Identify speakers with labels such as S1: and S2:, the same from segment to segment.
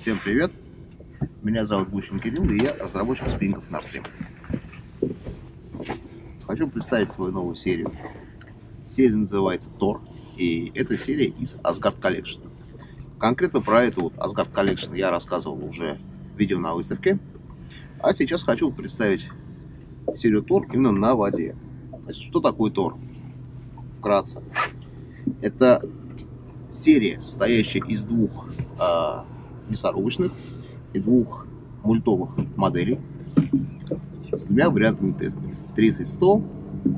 S1: Всем привет! Меня зовут Гущин Кирилл, и я разработчик спиннингов Narstream. Хочу представить свою новую серию. Серия называется Тор, и это серия из Asgard Collection. Конкретно про эту вот Asgard Collection я рассказывал уже в видео на выставке. А сейчас хочу представить серию Тор именно на воде. Значит, что такое Тор? Вкратце. Это серия, состоящая из двух э, мясорубочных и двух мультовых моделей с двумя вариантами теста. 30-100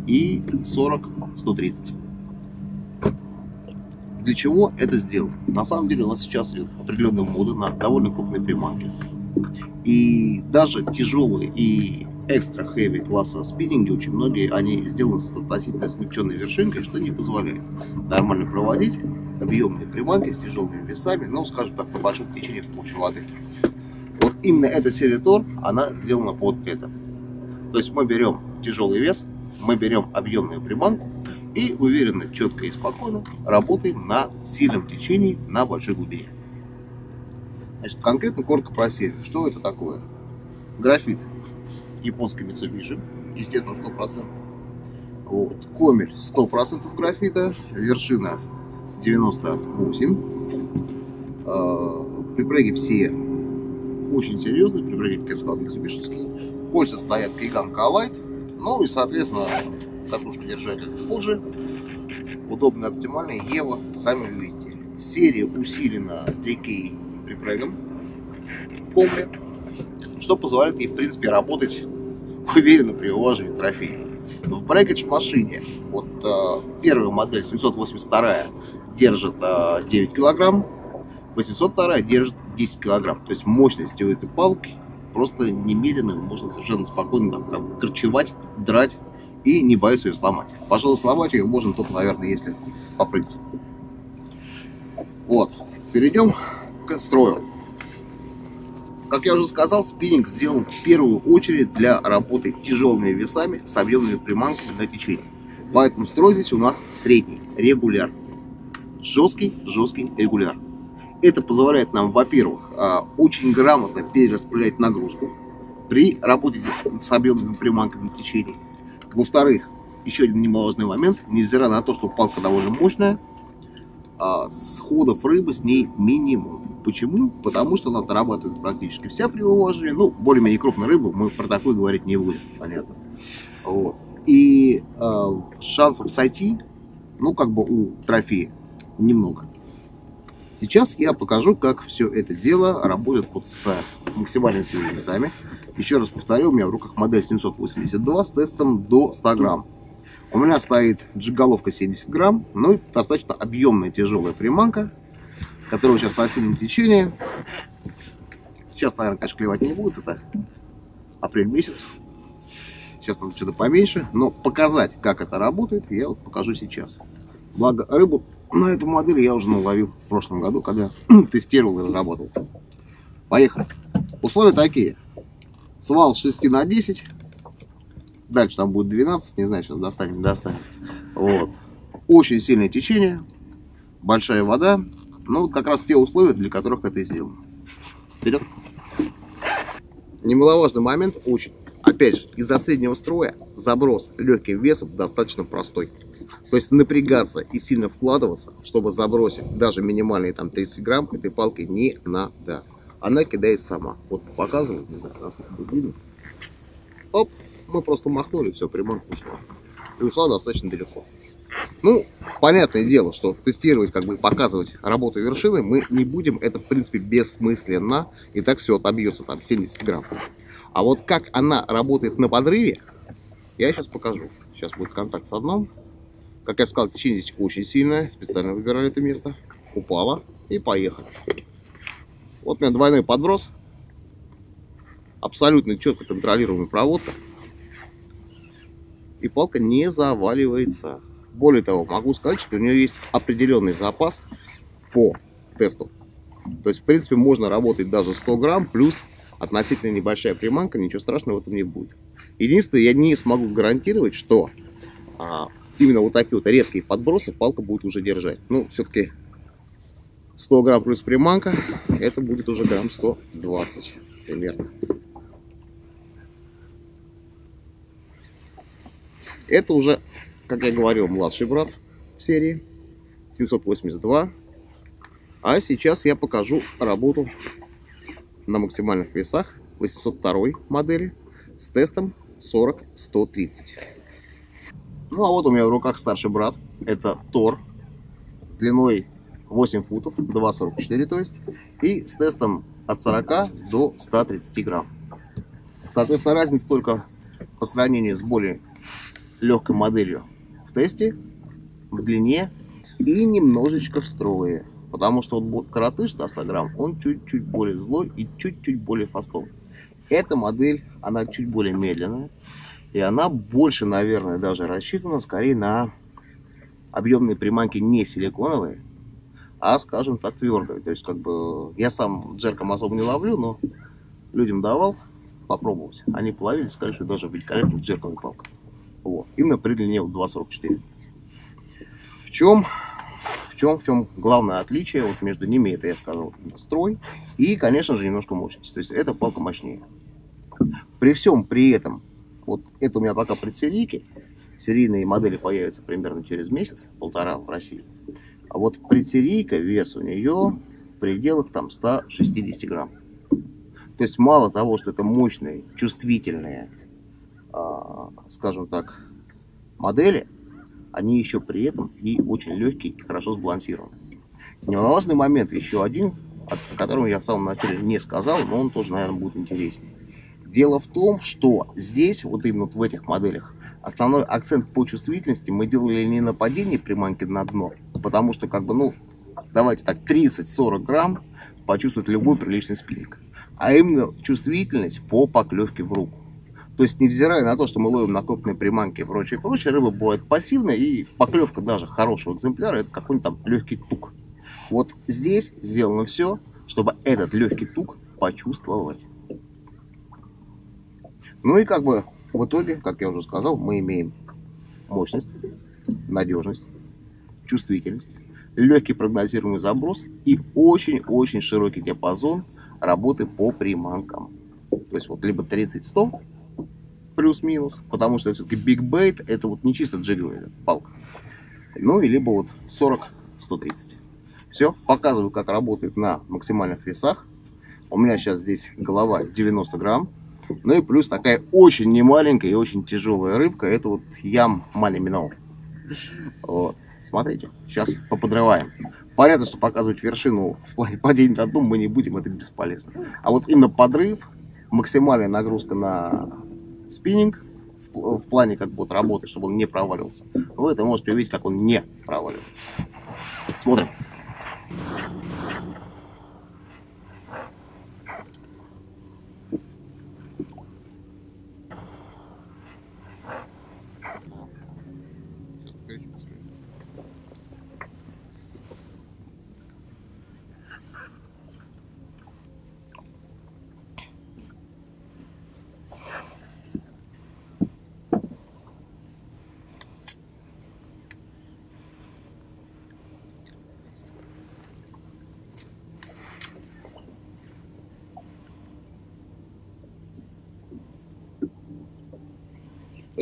S1: и 40-130. Для чего это сделано? На самом деле у нас сейчас идет определенная мода на довольно крупные приманки. И даже тяжелые и экстра хэви класса спиннинги, очень многие, они сделаны с относительно смягченной вершинкой, что не позволяет нормально проводить объемные приманки с тяжелыми весами, но, скажем так, на большом течении в воды. Вот именно эта серия Тор, она сделана под это. То есть мы берем тяжелый вес, мы берем объемную приманку и уверенно, четко и спокойно работаем на сильном течении на большой глубине. Значит, конкретно коротко про серию. Что это такое? Графит японской Mitsubishi, естественно, 100%. Вот. Комель 100% графита, вершина 98. Э, припрыги все очень серьезные, припрыги КСХ Митсубишевские. Кольца стоят Киган Калайт. Ну и, соответственно, катушка держатель позже. Удобно, оптимально. Ева, сами увидите. Серия усилена 3К припрыгом. Помню. Что позволяет ей, в принципе, работать уверенно при уважении трофеев. В брекетч машине, вот э, первая модель 782 держит э, 9 килограмм, 802 держит 10 килограмм. То есть мощность у этой палки просто немерено, можно совершенно спокойно там, там корчевать, драть и не бояться ее сломать. Пожалуй, сломать ее можно только, наверное, если попрыгать. Вот, перейдем к строю. Как я уже сказал, спиннинг сделан в первую очередь для работы тяжелыми весами с объемными приманками на течение. Поэтому строй здесь у нас средний, регуляр жесткий, жесткий регуляр. Это позволяет нам, во-первых, а, очень грамотно перераспределять нагрузку при работе с объемными приманками в течение. Во-вторых, еще один немаловажный момент, невзирая на то, что палка довольно мощная, а, сходов рыбы с ней минимум. Почему? Потому что она дорабатывает практически вся при. Ну, более-менее крупной рыбы мы про такую говорить не будем, понятно. Вот. И э, шансов сойти, ну, как бы у трофея немного. Сейчас я покажу, как все это дело работает вот с максимальными своими весами. Еще раз повторю, у меня в руках модель 782 с тестом до 100 грамм. У меня стоит джиголовка 70 грамм, ну и достаточно объемная тяжелая приманка, которая сейчас на сильном течении. Сейчас, наверное, конечно, клевать не будет, это апрель месяц. Сейчас надо что-то поменьше, но показать, как это работает, я вот покажу сейчас. Благо, рыбу на эту модель я уже наловил в прошлом году, когда тестировал и разработал. Поехали. Условия такие. Свал с 6 на 10. Дальше там будет 12. Не знаю, сейчас достанем, не достанем. Вот. Очень сильное течение. Большая вода. Ну, вот как раз те условия, для которых это и сделано. Вперед. Немаловажный момент очень. Опять же, из-за среднего строя заброс легким весом достаточно простой. То есть напрягаться и сильно вкладываться, чтобы забросить даже минимальные там 30 грамм, этой палкой не надо. Она кидает сама. Вот показываю, не знаю. Оп, мы просто махнули, все, приманка ушла. И ушла достаточно далеко. Ну, понятное дело, что тестировать, как бы показывать работу вершины мы не будем. Это, в принципе, бессмысленно. И так все отобьется там 70 грамм. А вот как она работает на подрыве, я сейчас покажу. Сейчас будет контакт с одном. Как я сказал, течение здесь очень сильное. Специально выбирали это место. Упала и поехали. Вот у меня двойной подброс. Абсолютно четко контролируемая проводка. И палка не заваливается. Более того, могу сказать, что у нее есть определенный запас по тесту. То есть, в принципе, можно работать даже 100 грамм, плюс относительно небольшая приманка, ничего страшного в этом не будет. Единственное, я не смогу гарантировать, что а, именно вот такие вот резкие подбросы палка будет уже держать. Ну, все-таки 100 грамм плюс приманка, это будет уже грамм 120 примерно. Это уже, как я говорил, младший брат серии 782. А сейчас я покажу работу на максимальных весах 802 модели с тестом 40-130. Ну а вот у меня в руках старший брат. Это Тор с длиной 8 футов, 2,44 то есть, и с тестом от 40 до 130 грамм. Соответственно, разница только по сравнению с более легкой моделью тесте, в длине и немножечко в строе. Потому что вот коротыш на 100 грамм, он чуть-чуть более злой и чуть-чуть более фастовый. Эта модель, она чуть более медленная. И она больше, наверное, даже рассчитана скорее на объемные приманки не силиконовые, а, скажем так, твердые. То есть, как бы, я сам джерком особо не ловлю, но людям давал попробовать. Они половили, сказали, что даже великолепная джерковая палка. Вот. Именно при длине 2,44. В чем, в чем, в чем главное отличие вот между ними, это я сказал, строй и, конечно же, немножко мощность. То есть эта палка мощнее. При всем при этом, вот это у меня пока предсерийки, серийные модели появятся примерно через месяц, полтора в России. А вот предсерийка, вес у нее в пределах там 160 грамм. То есть мало того, что это мощные, чувствительные, скажем так, модели, они еще при этом и очень легкие и хорошо сбалансированы. Немаловажный момент еще один, о котором я в самом начале не сказал, но он тоже, наверное, будет интереснее. Дело в том, что здесь, вот именно вот в этих моделях, основной акцент по чувствительности мы делали не на падении приманки на дно, потому что, как бы, ну, давайте так, 30-40 грамм почувствует любой приличный спиннинг, а именно чувствительность по поклевке в руку. То есть, невзирая на то, что мы ловим на крупные приманки и прочее, прочее, рыба бывает пассивная, и поклевка даже хорошего экземпляра, это какой-нибудь там легкий тук. Вот здесь сделано все, чтобы этот легкий тук почувствовать. Ну и как бы в итоге, как я уже сказал, мы имеем мощность, надежность, чувствительность, легкий прогнозируемый заброс и очень-очень широкий диапазон работы по приманкам. То есть вот либо 30-100, плюс-минус, потому что все-таки Big Bait это вот не чисто джиговая палка. Ну и либо вот 40-130. Все, показываю, как работает на максимальных весах. У меня сейчас здесь голова 90 грамм. Ну и плюс такая очень немаленькая и очень тяжелая рыбка. Это вот ям мани миноу. Вот. Смотрите, сейчас поподрываем. Понятно, что показывать вершину в плане падения на дно мы не будем, это бесполезно. А вот именно подрыв, максимальная нагрузка на спиннинг в, в плане как бы работы, чтобы он не провалился. Вы это можете увидеть, как он не проваливается. Смотрим.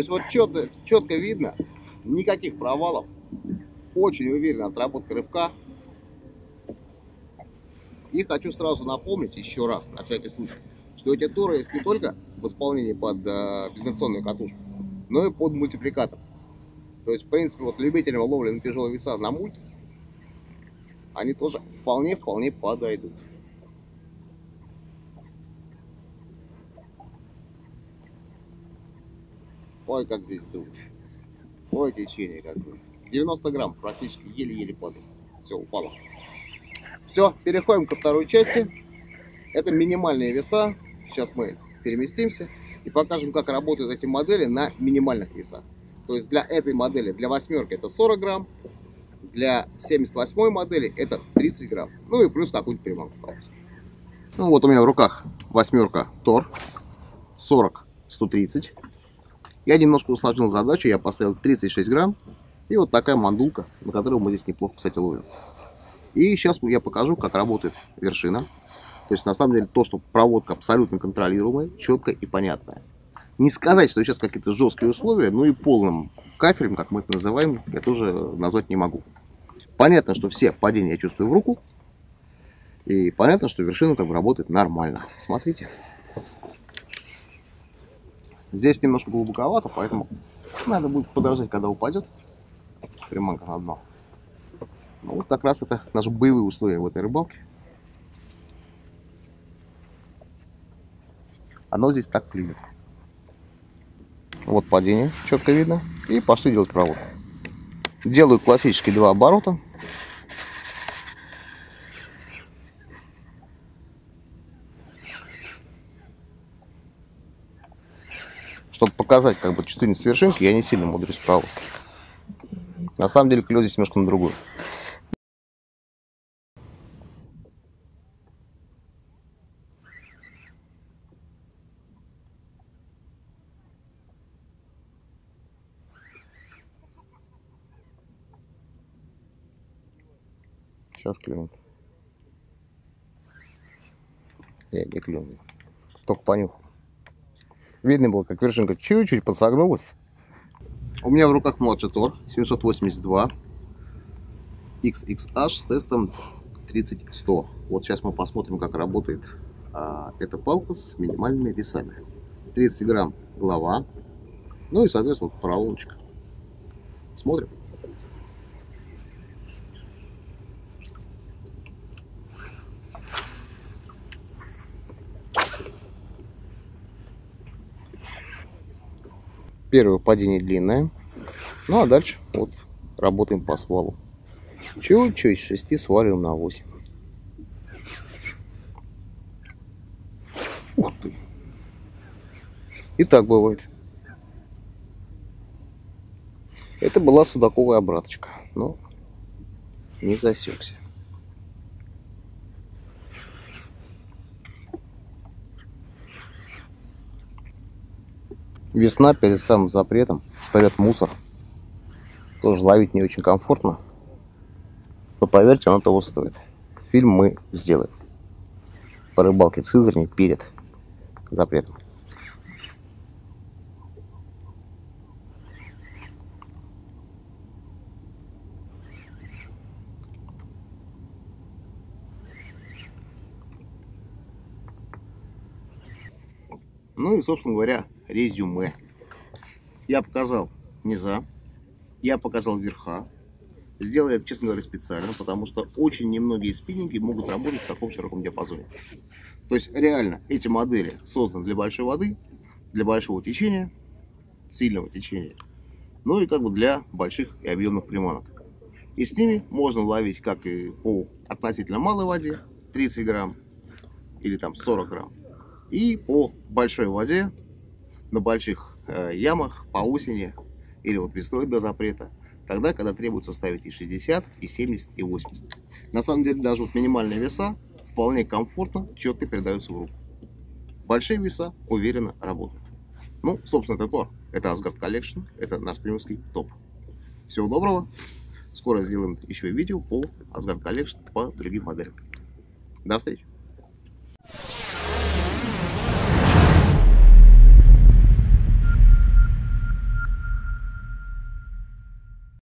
S1: Есть вот четко, четко видно, никаких провалов. Очень уверенно отработка рывка. И хочу сразу напомнить еще раз, на всякий случай, что эти туры есть не только в исполнении под э, безденционную катушку, но и под мультипликатор. То есть, в принципе, вот любителям ловли на тяжелые веса на мульт, они тоже вполне-вполне подойдут. Ой, как здесь дует. Ой, течение какое. 90 грамм, практически еле-еле падает. Все, упало. Все, переходим ко второй части. Это минимальные веса. Сейчас мы переместимся и покажем, как работают эти модели на минимальных весах. То есть для этой модели, для восьмерки это 40 грамм, для 78 модели это 30 грамм. Ну и плюс какую-нибудь приманку. Ну вот у меня в руках восьмерка Тор 40 130 я немножко усложнил задачу, я поставил 36 грамм. И вот такая мандулка, на которую мы здесь неплохо, кстати, ловим. И сейчас я покажу, как работает вершина. То есть, на самом деле, то, что проводка абсолютно контролируемая, четкая и понятная. Не сказать, что сейчас какие-то жесткие условия, ну и полным кафелем, как мы это называем, я тоже назвать не могу. Понятно, что все падения я чувствую в руку. И понятно, что вершина бы работает нормально. Смотрите. Здесь немножко глубоковато, поэтому надо будет подождать, когда упадет приманка на дно. Ну, вот как раз это наши боевые условия в этой рыбалке. Оно здесь так клюет. Вот падение, четко видно. И пошли делать проводку. Делаю классические два оборота. Чтобы показать как бы чувствительность вершинки, я не сильно мудрюсь вправо. На самом деле клюет здесь немножко на другую. Сейчас клюнет. Не, не клюнул. Только понюхал. Видно было, как вершинка чуть-чуть подсогнулась. У меня в руках младший Тор 782 XXH с тестом 30-100. Вот сейчас мы посмотрим, как работает а, эта палка с минимальными весами. 30 грамм голова, ну и, соответственно, поролончик. Смотрим. Первое падение длинное. Ну а дальше вот работаем по свалу. Чуть-чуть с 6 сваливаем на 8. Ух ты. И так бывает. Это была судаковая обраточка, но не засекся. Весна перед самым запретом, вперед мусор. Тоже ловить не очень комфортно. Но поверьте, оно того стоит. Фильм мы сделаем. По рыбалке в Сызрани перед запретом. Ну и, собственно говоря, резюме. Я показал низа, я показал верха. Сделал это, честно говоря, специально, потому что очень немногие спиннинги могут работать в таком широком диапазоне. То есть, реально, эти модели созданы для большой воды, для большого течения, сильного течения, ну и как бы для больших и объемных приманок. И с ними можно ловить как и по относительно малой воде, 30 грамм или там 40 грамм, и по большой воде на больших э, ямах по осени или вот весной до запрета, тогда, когда требуется ставить и 60, и 70, и 80. На самом деле, даже вот минимальные веса вполне комфортно, четко передаются в руку. Большие веса уверенно работают. Ну, собственно, это то. Это Asgard Collection, это наш стримовский топ. Всего доброго. Скоро сделаем еще видео по Asgard Collection по другим моделям. До встречи.